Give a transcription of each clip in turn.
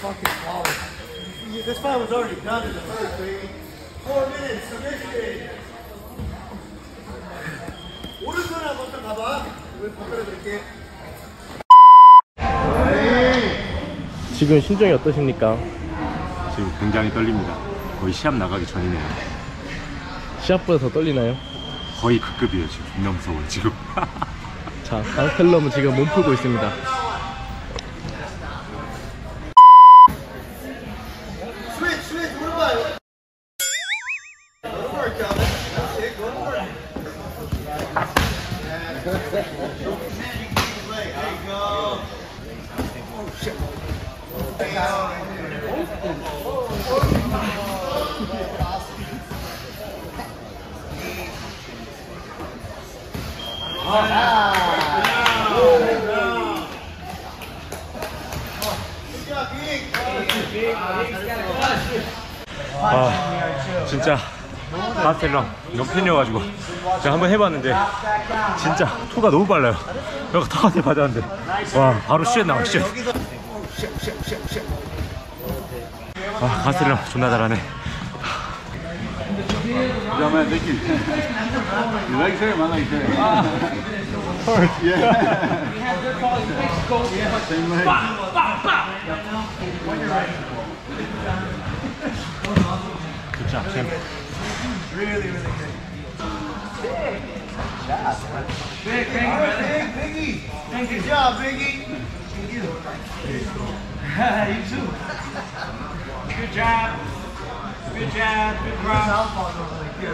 fucking flawless. This fight was already done in the first, baby. Four minutes, submission. 오른손 한번 가봐. 우리 바꿔 드릴게. 지금 심정이 어떠십니까? 지금 굉장히 떨립니다. 거의 시합 나가기 전이네요. 시합보다 더 떨리나요? 거의 그 급이에요 지금. 존나 무서워요 지금. 자, 강스텔럼은 지금 몸 풀고 있습니다. Switch, what about it? Go to work, Calvin. That's it, go to work. Man, you can keep. There you go. Oh, shit. There. Oh, wow. 아 진짜 가스텔랑 옆편이어가지고 제가 한번 해봤는데 진짜 토가 너무 빨라요. 여기 타한테 맞았는데 와 바로 쉣 나와 쉣. 아 가스텔랑 존나 잘하네. Man, thank you. you like her, man, like her. Yeah. Good job, Tim. Really, really good. Big. Good job, man. Big, Biggie. Thank good you. job, Biggie. Thank you. you too. Good job. Good job. Good job.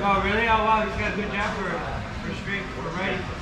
Oh, really? Oh, wow. He's got a good job for, for straight, for right.